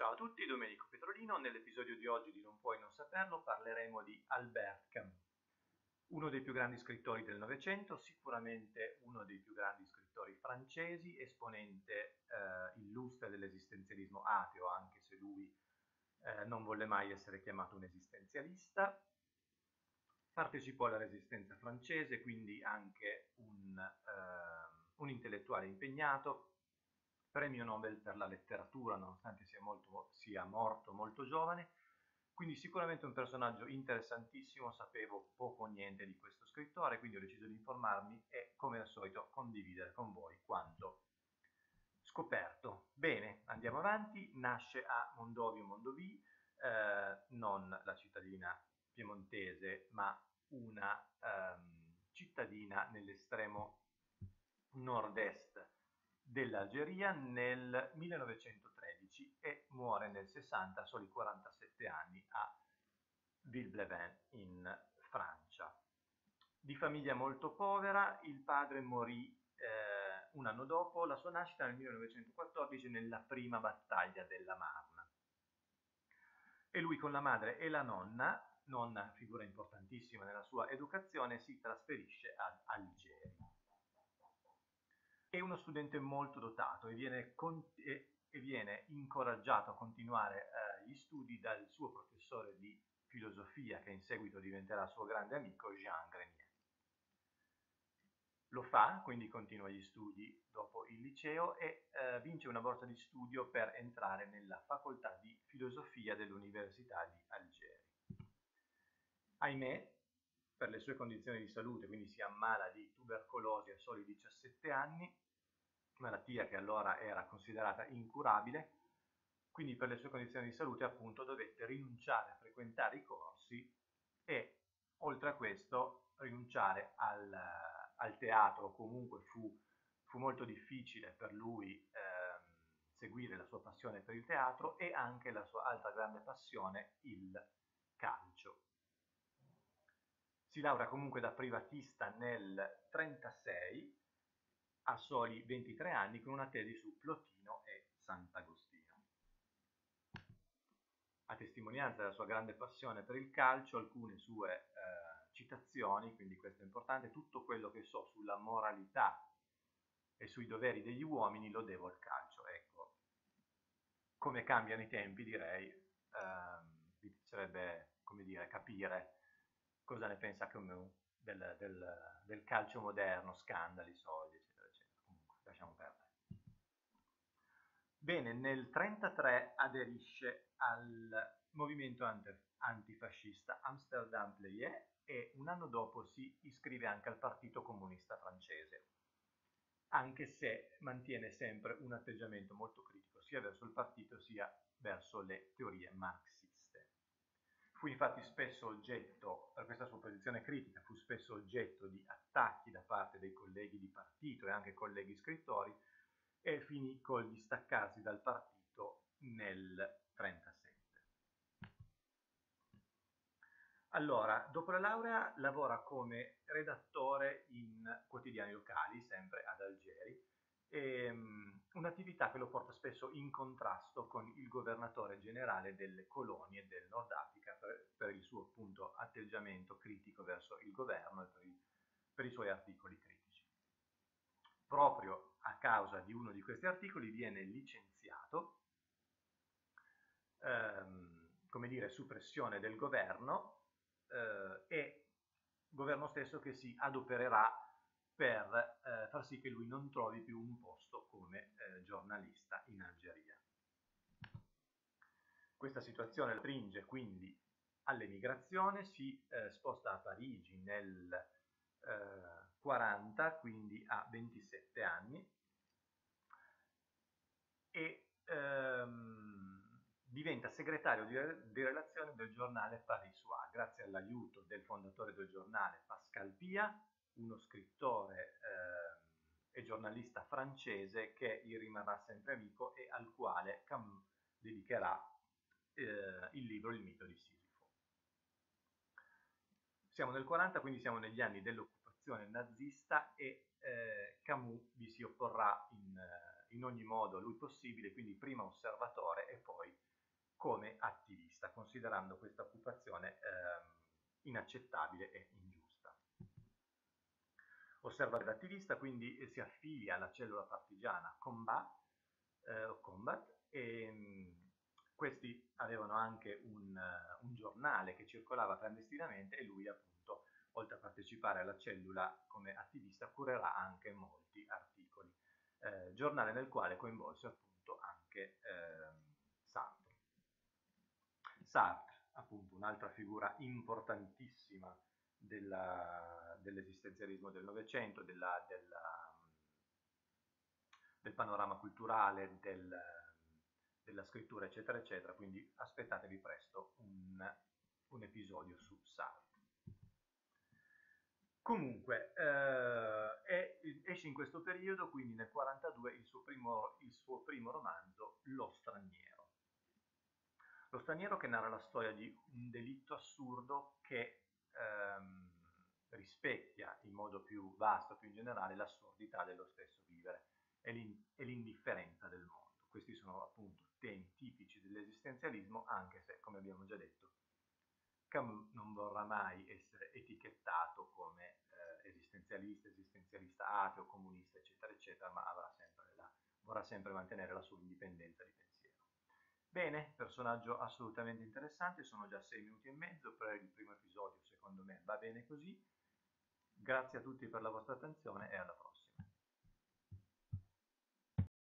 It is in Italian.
Ciao a tutti, Domenico Petrolino. Nell'episodio di oggi di Non puoi non saperlo parleremo di Albert Camus, uno dei più grandi scrittori del Novecento, sicuramente uno dei più grandi scrittori francesi, esponente eh, illustre dell'esistenzialismo ateo, anche se lui eh, non volle mai essere chiamato un esistenzialista. Partecipò alla resistenza francese, quindi anche un, eh, un intellettuale impegnato, premio Nobel per la letteratura, nonostante sia, molto, sia morto molto giovane, quindi sicuramente un personaggio interessantissimo, sapevo poco o niente di questo scrittore, quindi ho deciso di informarmi e come al solito condividere con voi quanto scoperto. Bene, andiamo avanti, nasce a Mondovio Mondovì, eh, non la cittadina piemontese, ma una ehm, cittadina nell'estremo nord-est dell'Algeria nel 1913 e muore nel 60 a soli 47 anni a Villeblevin in Francia. Di famiglia molto povera, il padre morì eh, un anno dopo la sua nascita nel 1914 nella prima battaglia della Marna. E lui con la madre e la nonna, nonna figura importantissima nella sua educazione, si trasferisce ad Algeri è uno studente molto dotato e viene, e, e viene incoraggiato a continuare eh, gli studi dal suo professore di filosofia, che in seguito diventerà suo grande amico, Jean Grenier. Lo fa, quindi continua gli studi dopo il liceo e eh, vince una borsa di studio per entrare nella facoltà di filosofia dell'Università di Algeri. Ahimè, per le sue condizioni di salute, quindi si ammala di tubercolosi a soli 17 anni, malattia che allora era considerata incurabile, quindi per le sue condizioni di salute appunto dovette rinunciare a frequentare i corsi e oltre a questo rinunciare al, al teatro comunque fu, fu, molto difficile per lui eh, seguire la sua passione per il teatro e anche la sua altra grande passione, il. Si laurea comunque da privatista nel 1936 a soli 23 anni con una tesi su Plotino e Sant'Agostino. A testimonianza della sua grande passione per il calcio, alcune sue eh, citazioni, quindi questo è importante, tutto quello che so sulla moralità e sui doveri degli uomini lo devo al calcio. Ecco, come cambiano i tempi direi, ehm, vi piacerebbe dire, capire cosa ne pensa Camus del, del, del calcio moderno, scandali, soldi, eccetera, eccetera. Comunque, lasciamo perdere. Bene, nel 1933 aderisce al movimento antifascista Amsterdam Playet e un anno dopo si iscrive anche al Partito Comunista francese, anche se mantiene sempre un atteggiamento molto critico sia verso il partito sia verso le teorie marxiste. Fu infatti spesso oggetto, per questa sua posizione critica, fu spesso oggetto di attacchi da parte dei colleghi di partito e anche colleghi scrittori e finì col distaccarsi dal partito nel 1937. Allora, dopo la laurea lavora come redattore in quotidiani locali, sempre ad Algeri, ehm, un'attività che lo porta spesso in contrasto con il governatore generale delle colonie del Nord Africa per, per il suo appunto atteggiamento critico verso il governo e per, il, per i suoi articoli critici. Proprio a causa di uno di questi articoli viene licenziato, ehm, come dire, su pressione del governo eh, e governo stesso che si adopererà per eh, far sì che lui non trovi più un posto come eh, giornalista in Algeria. Questa situazione stringe quindi all'emigrazione, si eh, sposta a Parigi nel 40, eh, quindi a 27 anni, e ehm, diventa segretario di, di, relazione del giornale Paris Soir, grazie all'aiuto del fondatore del giornale Pascal Pia, uno scrittore eh, e giornalista francese che gli rimarrà sempre amico e al quale Camus dedicherà eh, il libro Il mito di Sisifo. Siamo nel 40, quindi siamo negli anni dell'occupazione nazista e eh, Camus vi si opporrà in, in ogni modo lui possibile, quindi prima osservatore e poi come attivista, considerando questa occupazione eh, inaccettabile e ingiusta. Osservatore attivista quindi eh, si affilia alla cellula partigiana Combat, eh, Combat e mh, questi avevano anche un, uh, un, giornale che circolava clandestinamente e lui appunto, oltre a partecipare alla cellula come attivista, curerà anche molti articoli. Eh, giornale nel quale coinvolse appunto anche eh, Sartre. Sartre, appunto, un'altra figura importantissima dell'esistenzialismo del Novecento, del panorama culturale, del, della scrittura, eccetera, eccetera, quindi aspettatevi presto un, un episodio su Sartre. Comunque, eh, esce in questo periodo, quindi nel 1942, il suo primo, il suo primo romanzo, Lo straniero. Lo straniero che narra la storia di un delitto assurdo che ehm, rispecchia in modo più vasto, più in generale, l'assurdità dello stesso vivere e l'indifferenza del mondo. Questi sono appunto temi tipici dell'esistenzialismo, anche se, come abbiamo già detto, Camus non vorrà mai essere etichettato come eh, esistenzialista, esistenzialista ateo, comunista, eccetera, eccetera, ma sempre la, vorrà sempre mantenere la sua indipendenza di pensiero. Bene, personaggio assolutamente interessante, sono già sei minuti e mezzo per il primo episodio, secondo me va bene così. Grazie a tutti per la vostra attenzione e alla prossima.